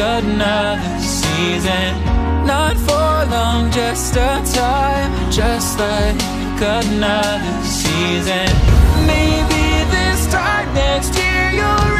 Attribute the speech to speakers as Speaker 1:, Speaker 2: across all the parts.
Speaker 1: Another season. Not for long, just a time Just like another season Maybe this time next year you'll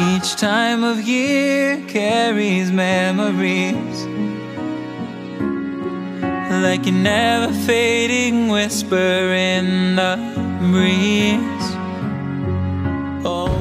Speaker 1: Each time of year carries memories. Like a never fading whisper in the breeze. Oh.